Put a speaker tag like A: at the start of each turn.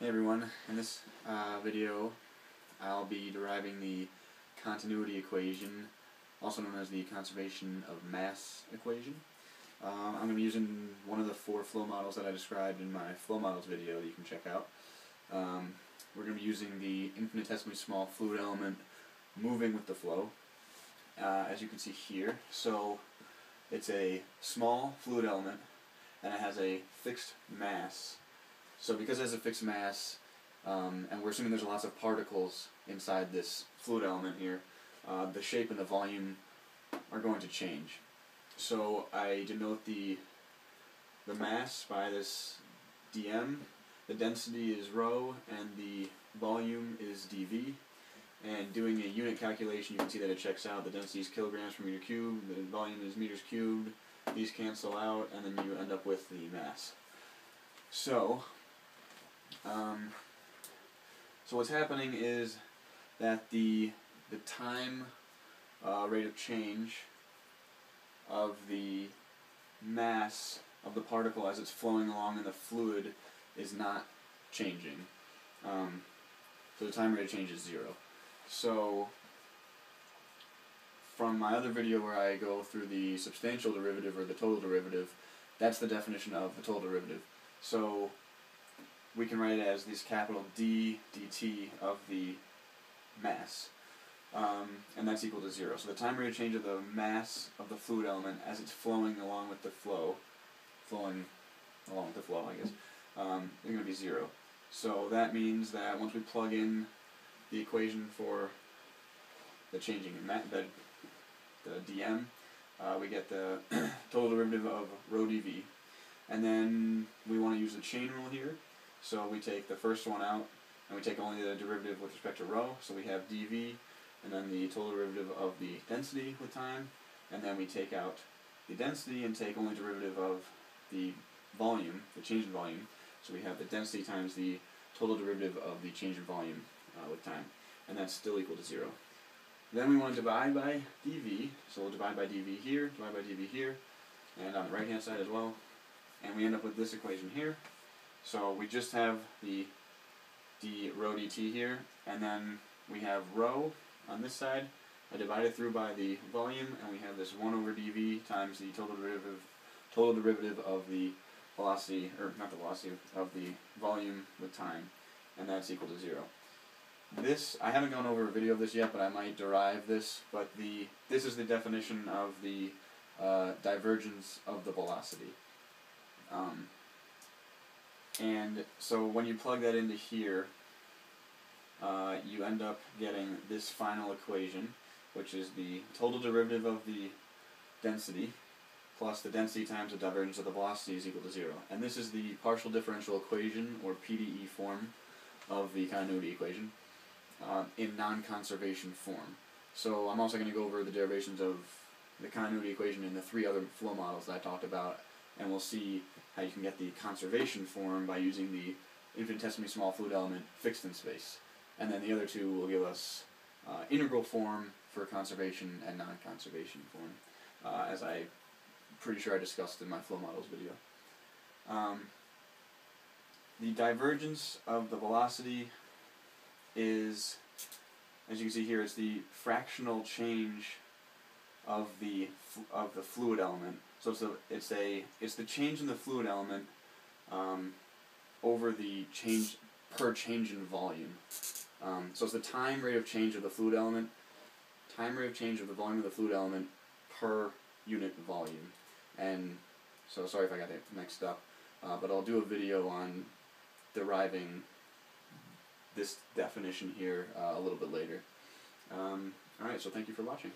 A: Hey everyone, in this uh, video I'll be deriving the continuity equation, also known as the conservation of mass equation. Um, I'm going to be using one of the four flow models that I described in my flow models video that you can check out. Um, we're going to be using the infinitesimally small fluid element moving with the flow, uh, as you can see here. So it's a small fluid element and it has a fixed mass so because it has a fixed mass, um, and we're assuming there's lots of particles inside this fluid element here, uh, the shape and the volume are going to change. So I denote the the mass by this dm, the density is rho, and the volume is dv. And doing a unit calculation, you can see that it checks out. The density is kilograms per meter cubed, the volume is meters cubed, these cancel out, and then you end up with the mass. So, um, so what's happening is that the the time uh, rate of change of the mass of the particle as it's flowing along in the fluid is not changing. Um, so the time rate of change is zero. So from my other video where I go through the substantial derivative or the total derivative, that's the definition of the total derivative. So we can write it as this capital D dt of the mass. Um, and that's equal to zero. So the time rate of change of the mass of the fluid element as it's flowing along with the flow, flowing along with the flow, I guess, um, is going to be zero. So that means that once we plug in the equation for the changing in the, the dm, uh, we get the total derivative of rho dv. And then we want to use the chain rule here. So we take the first one out, and we take only the derivative with respect to rho, so we have dv, and then the total derivative of the density with time, and then we take out the density and take only derivative of the volume, the change in volume, so we have the density times the total derivative of the change in volume uh, with time, and that's still equal to zero. Then we want to divide by dv, so we'll divide by dv here, divide by dv here, and on the right hand side as well, and we end up with this equation here, so we just have the d rho dt here, and then we have rho on this side. I divide it through by the volume, and we have this 1 over dv times the total derivative, total derivative of the velocity, or not the velocity, of the volume with time, and that's equal to 0. This, I haven't gone over a video of this yet, but I might derive this, but the this is the definition of the uh, divergence of the velocity. Um, and so when you plug that into here, uh, you end up getting this final equation, which is the total derivative of the density plus the density times the divergence of the velocity is equal to zero. And this is the partial differential equation, or PDE form, of the continuity equation uh, in non-conservation form. So I'm also going to go over the derivations of the continuity equation in the three other flow models that I talked about and we'll see how you can get the conservation form by using the infinitesimally small fluid element fixed in space. And then the other two will give us uh, integral form for conservation and non-conservation form, uh, as I pretty sure I discussed in my flow models video. Um, the divergence of the velocity is, as you can see here, it's the fractional change of the of the fluid element so it's a, it's a it's the change in the fluid element um, over the change per change in volume. Um, so it's the time rate of change of the fluid element, time rate of change of the volume of the fluid element per unit volume. And so sorry if I got that mixed up, uh, but I'll do a video on deriving this definition here uh, a little bit later. Um, Alright, so thank you for watching.